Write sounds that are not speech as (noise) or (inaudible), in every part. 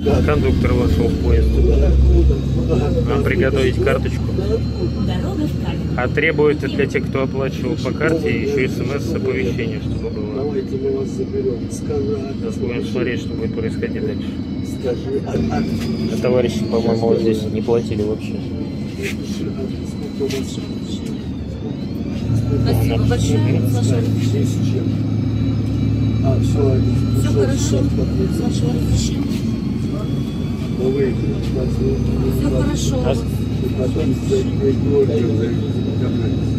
Кондуктор вошел в поезд. Надо приготовить карточку. А требует для тех, кто оплачивал по карте, еще смс с оповещением, чтобы было. Давайте мы вас заберем. Сейчас будем смотреть, что будет происходить дальше. Скажи а-. А товарищи, по-моему, вот здесь не платили вообще. Спасибо большое, Саша. А, все, хорошо. С вашего разрешения. Но вы Все хорошо. А, Потом за Георгия завезите документы.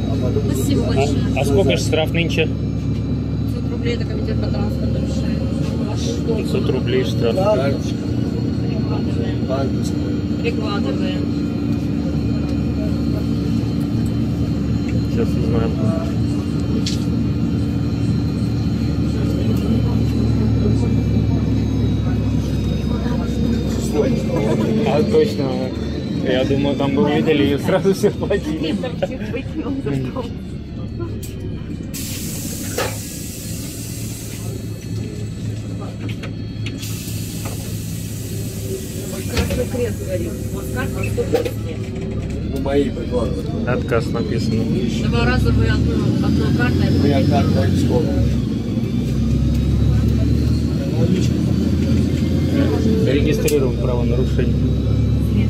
А потом... Спасибо большое. а сколько же штраф нынче? 500 рублей это комитет по транспорту решает. 500 рублей штраф. Прикладываем. Сейчас узнаем. Точно. Я думаю, там бы увидели и сразу все платили. Красный крест говорит. У вас карта 150 мои прикладывают. Отказ написано. Два раза вы одну, одну карту, а У меня это карта сколько? Регистрируем правонарушение. Не?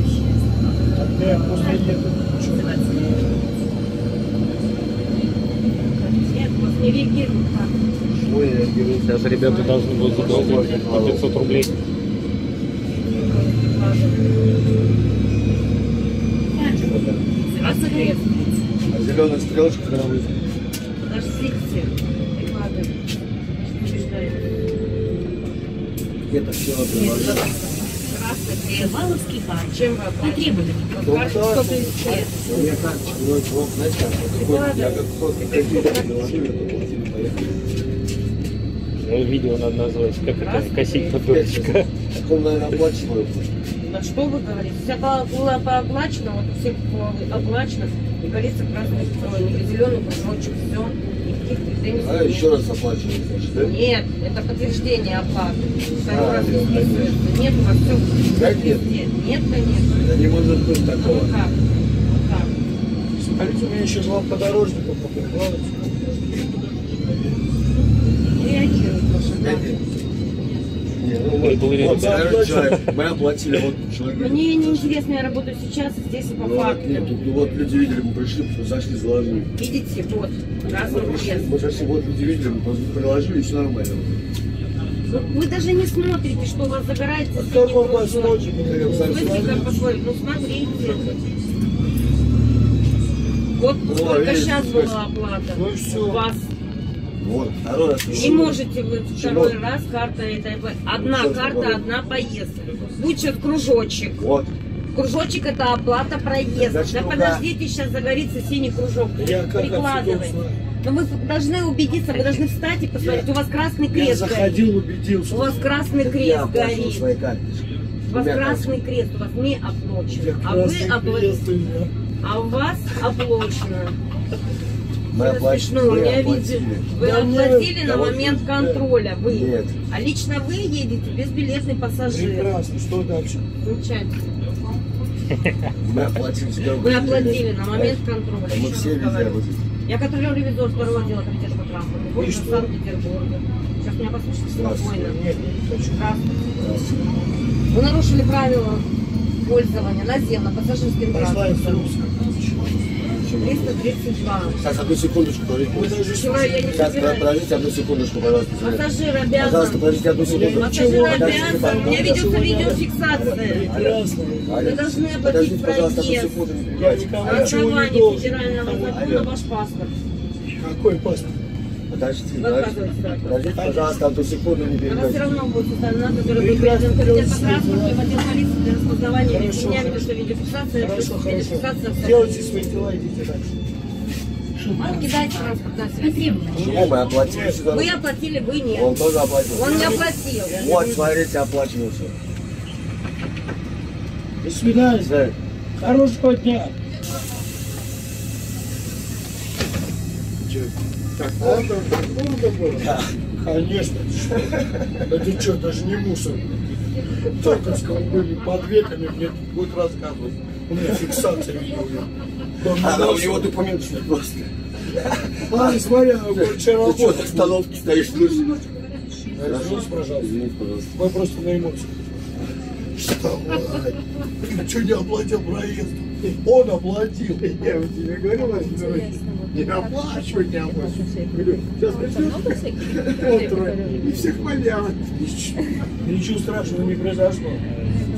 Сейчас ребята должны будут заплатить по 500 рублей. А зеленая стрелочка когда будет? Где-то все Нет, приложили. Красный крест. Валовский парк. Чем вы 150. У меня карточка, ну, вот, знаете, я как просто кредит приложил, это платили, поехали. Ну, видео надо назвать. Как это? Косить под дурочка. Так он, наверное, оплачивает. На что вы говорите? Вся было было пооплачено, вот у всех было оплачено, и красный строение, зеленый кружочек, все, никаких претензий А нет. еще раз оплачивает, значит, да? Нет, это подтверждение оплаты. Второй А, раз не нет, списывается. Нет, у вас все Как нет? Нет, конечно. Да не может быть Ну такого. как? Вот как? Смотрите, у меня еще два подорожника. Реагирует ваша карта. Ну вот, вот, человек, мы оплатили, вот человек. Мне не интересно, я работаю сейчас, здесь и по Ну, факту. нет, тут ну, вот люди видели, мы пришли, зашли, заложили. Видите, вот, Мы красный пришли, мы зашли, вот люди видели, мы приложили, и все нормально. Вы, даже не смотрите, что у вас загорается. А как он кружок. посмотрит? Смотрите, как посмотрит. Ну, смотрите. Вот сколько видите, сейчас была оплата. Ну. У вас Вот, второй раз. не можете вы второй Почему? раз карта этой Одна Ну, карта, такое? одна поездка. Сейчас кружочек. Вот. Кружочек это оплата проезда. Значит, Да ну, подождите, сейчас загорится синий кружок. Я Прикладывай. Но вы должны убедиться, вы должны встать и посмотреть. У вас красный Я крест горит. заходил, убедился. У вас красный крест я горит. карточки. У вас красный крест, у вас не оплачено. Я А вы оплачены. крест. А у вас оплачено. Мы Это оплатили. смешно, у Вы меня оплатили. видео. Вы Да оплатили да на вот- момент контроля, вы. Нет. А лично вы едете безбилетный пассажир. Прекрасно, что дальше? Замечательно. Мы оплатили себя. Вы оплатили на момент контроля. Мы еще все везде. Я контролер ревизор второго отдела комитета по транспорту. Что? Санкт-Петербурга. Сейчас меня послушайте Здравствуйте. спокойно. Нет, не хочу. Здравствуйте. Вы нарушили правила пользования наземно пассажирским транспортом. Инструкция. 332. Сейчас, одну секундочку, Сейчас, подождите одну секундочку, пожалуйста. Пассажир Пожалуйста, обязан. подождите одну секунду. Пассажир Подождите, обязан. У пожалуйста. меня ведется видеофиксация. Алло. должны оплатить пожалуйста, проезд. основании федерального закона ваш паспорт. Какой паспорт? Подождите, подождите. да. Подождите, пожалуйста, одну секунду, не Она все равно будет составлена, вы Прекрасно, президент комитета по транспорту, полиции для распознавания. Хорошо. ведется видеофиксация, Хорошо, хорошо. Делайте свои дела, идите дальше. Кидайте средство. требованию. Почему мы оплатили сюда? Вы оплатили, вы нет. Он тоже оплатил. Он не оплатил. Вот, смотрите, оплачено все. До свидания. Да. Хорошего дня. Так, это Конечно. Это что, даже не мусор. Только были под веками, мне тут будет рассказывать. У меня фиксация видео. А у него документов просто. А, смотри, она больше Ты что, работает. остановке стоишь? Извините, пожалуйста. Извините, пожалуйста. Вы просто на эмоциях. Вставай. Ты что не оплатил проезд? Он оплатил. Я тебе говорю, Владимир, не оплачивай, не оплачивай. Говорю, сейчас придет (laughs) и всех полян. Ничего страшного не произошло.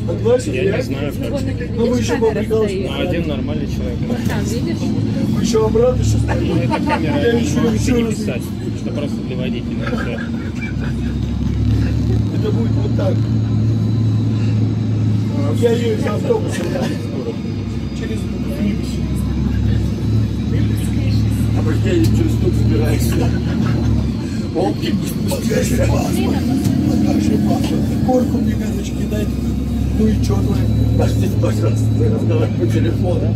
Согласен? Я не знаю, как. Ну вы еще поприкалывались. Ну, один нормальный человек. Вы еще обратно сейчас Ну, Я еще еще раз. Что просто для водителя. Это будет вот так. Я еду из автобуса. Через А прикинь, через тут собираешься. Опки, Покажи паспорт. Покажи паспорт. Корку мне газочки дай. Ну и что твои? Подождите, пожалуйста, разговаривать по телефону.